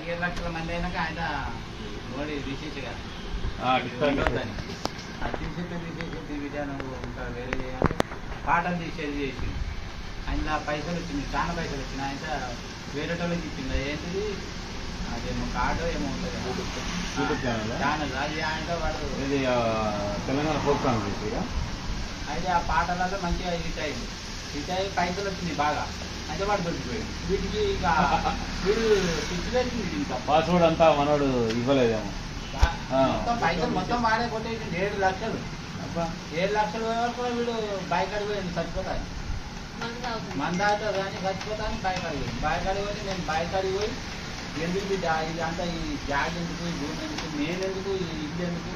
పదిహేను లక్షల మంది అయినాక ఆయన మోడీ తీసేసి ఆ, డిస్కౌంట్ ఉండొద్దని అది తీసేస్తే తీసేసి నువ్వు ఇంకా వేరే చేయాలి. పాటలు తీసేది చేసి. ఆయన పైసలు వచ్చింది చాలా పైసలు వచ్చినాయి. ఆయన వేరే వాళ్ళకి ఇచ్చింది? ఏంటిది? అదేమో కార్డు ఏమో ఉంటుంది ఛానల్? అది ఆయన వాడు తెలంగాణ అయితే ఆ పాటలలో మంచిగా హిట్ అయింది. హిట్ అయ్యి పైసలు వచ్చింది బాగా. వాడు దొరికిపోయింది వీటికి ఇక వీడు సిచ్యువేషన్ ఇంకా పాస్వర్డ్ అంతా మనోడు ఇవ్వలేదేమో. ఆ. మొత్తం పైసలు మొత్తం వాడే కొట్టేసింది ఏడు లక్షలు. ఏడు లక్షల వరకు వీడు బైక్ అడిగిపోయింది చచ్చిపోతాను మంద అవుతుంది కానీ చచ్చిపోతాను బైక్ అడిగి బైక్ అడిగిపోయి నేను బైక్ అడిగిపోయి ఎందుకు బిడ్డ ఇది అంతా ఈ జాగ్ ఎందుకు ఈ భూమి ఎందుకు నేను ఎందుకు ఈ ఇల్లు ఎందుకు?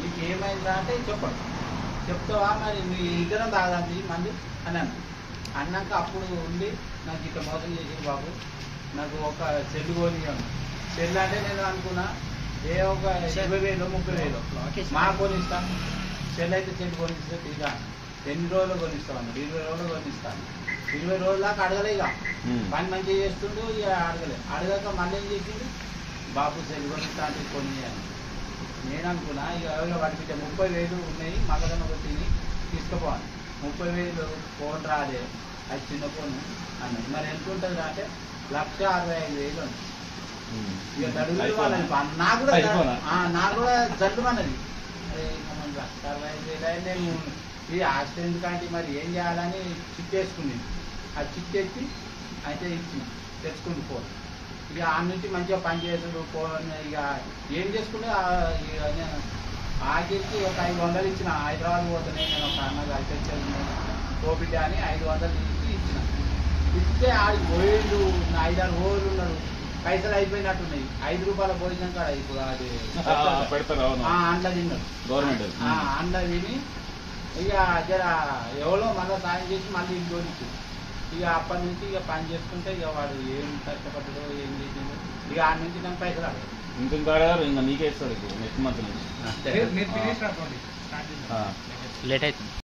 నీకు ఏమైందా అంటే చెప్పండి చెప్తావా? మరి మీ ఇద్దరం తాగదండి మంది అని అన్న అన్నాక అప్పుడు ఉండి నాకు ఇట్లా మోసం చేసి బాబు. నాకు ఒక సెల్ కొని సెల్ అంటే నేను అనుకున్నా ఏ ఒక ఇరవై వేలు ముప్పై వేలు. మా కొనిస్తాను సెల్ అయితే సెల్ కొనిస్తే తీగా ఎన్ని రోజులు కొనిస్తాను ఇరవై రోజులు కొనిస్తాను ఇరవై రోజుల దాకా అడగలే ఇక. పని మంచిగా చేస్తుండు ఇక అడగలే. అడగాక మళ్ళీ ఏం చేసిండు? బాబు సెల్ కొనిస్తా అంటే కొని అని నేను అనుకున్నా ఇక ఎవరో వాటి ముప్పై వేలు ఉన్నాయి మగదన్న కొట్టింది తీసుకుపోవాలి. ముప్పై వేలు ఫోన్ రాలే. అది చిన్న ఫోన్ అన్నది. మరి ఎంత ఉంటుంది అంటే లక్ష అరవై ఐదు వేలు. ఇక. వాళ్ళని నాకు కూడా నాకు కూడా లక్ష అరవై ఐదు వేలు అయితే నేను ఈ ఆస్తి ఎందుకంటే మరి ఏం చేయాలని చిట్టేసుకుంది ఆ చిట్టేసి అయితే ఇచ్చిన. తెచ్చుకుంది ఫోన్ ఇక ఆ నుంచి మంచిగా పని చేసుడు ఫోన్ ఇక ఏం చేసుకుంటే ఆఖరికి ఒక ఐదు వందలు ఇచ్చిన హైదరాబాద్ పోతున్నాయి నేను ఒక అన్న కలిసి కోపిడ్డ అని ఐదు వందలు తీసి ఇచ్చిన. ఇస్తే ఆడికి పోయిండు నా ఐదారు రోజులు ఉన్నాడు. పైసలు అయిపోయినట్టున్నాయి. ఐదు రూపాయల భోజనం కాడ ఇప్పుడు అది అండ్ల తిన్నాడు. గవర్నమెంట్ ఆ, అండ్ల తిని ఇక జర ఎవరో మళ్ళీ సాయం చేసి మళ్ళీ ఇంటి గురించి ఇక అప్పటి నుంచి ఇక పని చేసుకుంటే ఇక వాడు ఏం కష్టపడ్డాడో ఏం చేసిండో. ఇక ఆ నుంచి నాకు పైసలు రాలేదు. ఇంకొక ఆడగారు ఇంకా నీకే ఇస్తాడు ఇప్పుడు నెక్స్ట్ మంత్ నుంచి. లేట్ అవుతుంది.